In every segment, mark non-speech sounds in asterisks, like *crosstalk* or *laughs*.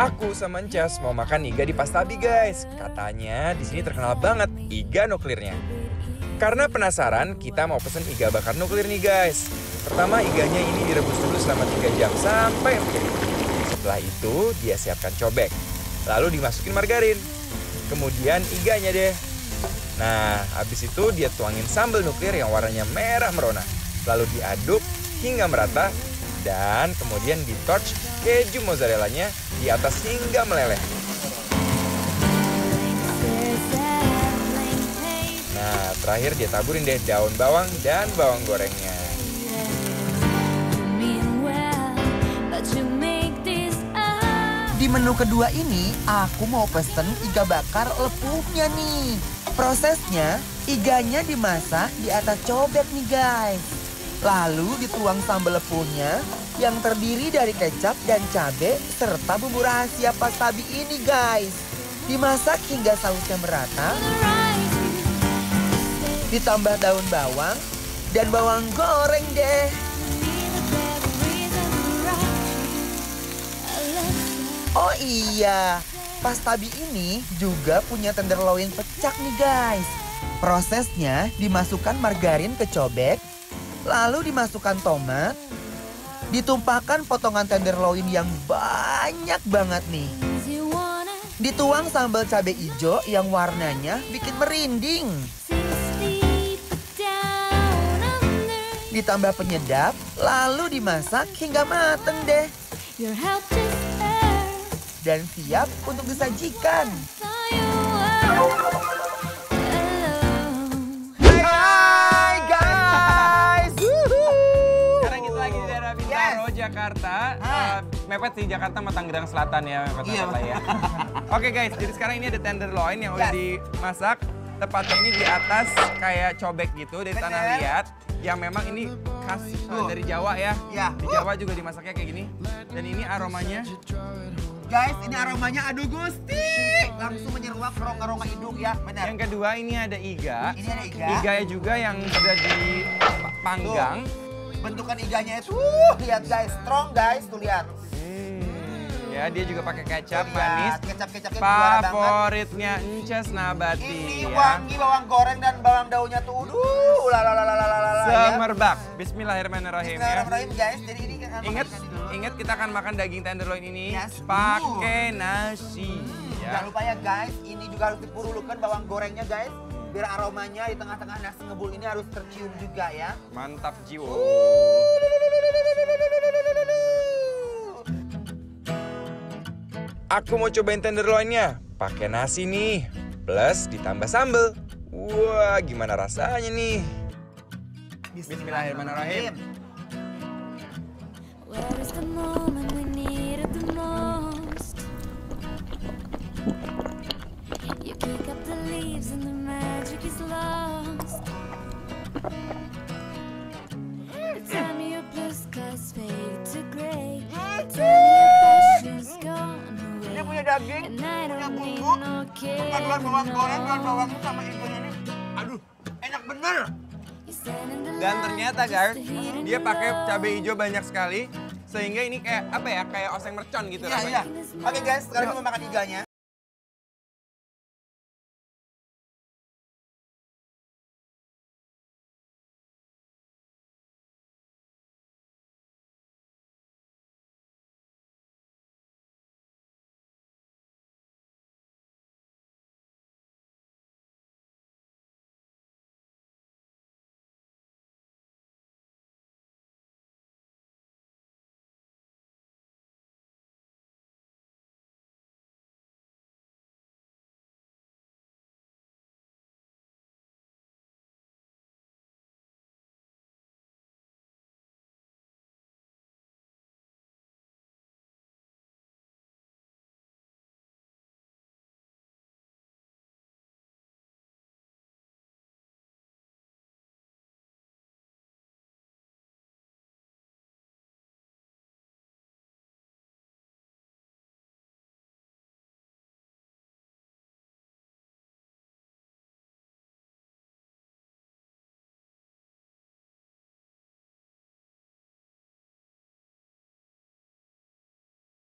Aku sama Encas mau makan iga di Pastabi guys. Katanya di sini terkenal banget iga nuklirnya. Karena penasaran, kita mau pesen iga bakar nuklir nih guys. Pertama iganya ini direbus dulu selama 3 jam sampai mengering. Setelah itu dia siapkan cobek. Lalu dimasukin margarin. Kemudian iganya deh. Nah, habis itu dia tuangin sambal nuklir yang warnanya merah merona. Lalu diaduk hingga merata dan kemudian di torch keju mozzarellanya di atas hingga meleleh. Nah, terakhir dia taburin deh daun bawang dan bawang gorengnya. Di menu kedua ini, aku mau pesen iga bakar lepuhnya nih. Prosesnya, iganya dimasak di atas cobek nih guys. Lalu dituang sambal lepuhnya yang terdiri dari kecap dan cabai serta bumbu rahasia pastabi ini guys. Dimasak hingga sausnya merata, ditambah daun bawang dan bawang goreng deh. Oh iya, pastabi ini juga punya tenderloin pecak nih guys. Prosesnya dimasukkan margarin ke cobek, lalu dimasukkan tomat, ditumpahkan potongan tenderloin yang banyak banget nih. Dituang sambal cabai hijau yang warnanya bikin merinding. Ditambah penyedap, lalu dimasak hingga mateng deh. Dan siap untuk disajikan. Jakarta. Eh, mepet sih Jakarta sama Tangerang Selatan ya, mepet Iya. lah ya. *laughs* Oke guys, jadi sekarang ini ada tenderloin yang udah Yes. dimasak. Tepatnya ini di atas kayak cobek gitu dari tanah Bener. liat. Yang memang ini khas eh, dari Jawa ya. Ya. Di Jawa juga dimasaknya kayak gini. Dan ini aromanya Guys, ini aromanya aduh gusti. Langsung menyeruak rongga-rongga hidung ya, benar. Yang kedua ini ada iga. Ini ada iga. Iga juga yang sudah dipanggang. Bentukan iganya itu, uh, lihat guys, strong guys, tuh lihat. Hmm, ya dia juga pakai kecap manis. lihat, Kecap-kecapnya juara banget. Favoritnya Ences Nabati Ini ya. wangi bawang goreng dan bawang daunnya tuh, lalalalalala ya. Semerbak. Bismillahirrahmanirrahim ya. Bismillahirrahmanirrahim guys, jadi ini kan Ingat, dulu. ingat kita akan makan daging tenderloin ini Yes. pakai nasi Jangan ya. lupa ya guys, ini juga harus dipurulukan bawang gorengnya guys. Biar aromanya di tengah-tengah nasi ngebul ini harus tercium juga ya. Mantap jiwa. Aku mau cobain tenderloinnya. Pakai nasi nih. Plus ditambah sambal. Wah, gimana rasanya nih? Bismillahirrahmanirrahim. Paduan bawang goreng care. bawang sama ibunya ini. Aduh, enak bener. Dan ternyata guys, dia pakai cabai hijau banyak sekali sehingga ini kayak apa ya? Kayak oseng mercon gitu Iya, rasanya. iya. Oke guys, sekarang kita mau makan iganya.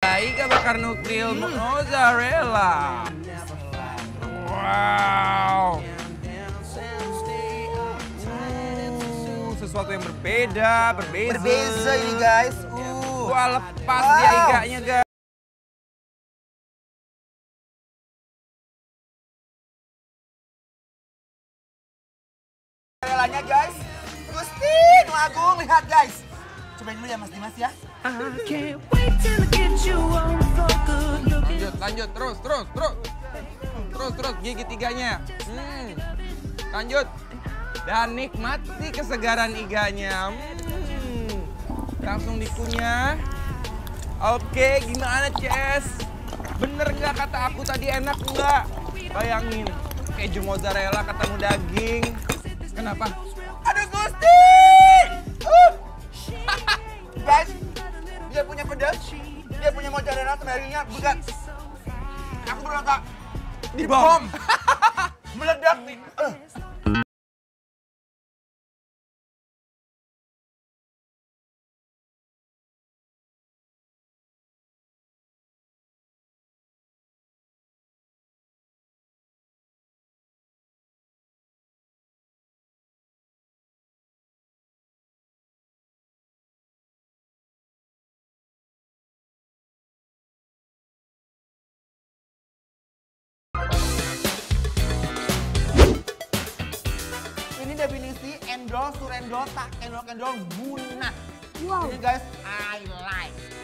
Iga bakar nuklir mozzarella. Wow. Uh, sesuatu yang berbeda, berbeza. Berbeza ini guys. Uh. Wah, lepas Wow. dia iganya, guys. Relanya guys. Gusti, Agung lihat guys. Cobain dulu ya Mas Dimas ya. Lanjut, lanjut, terus, terus, terus. Terus, terus, gigit iganya. Hmm. Lanjut. Dan nikmati kesegaran iganya. Hmm. Langsung dikunyah. Oke, gimana, Ces? Bener nggak kata aku tadi enak nggak? Bayangin, keju mozzarella ketemu daging. Kenapa? Aduh Gusti. Dia punya pedas. Dia punya mozzarella semerinya bukan. Aku berasa Di bom. *laughs* meledak nih. Uh. Definisi endol, surendol, tak endol, endol, guna. Wow. Ini guys, I like.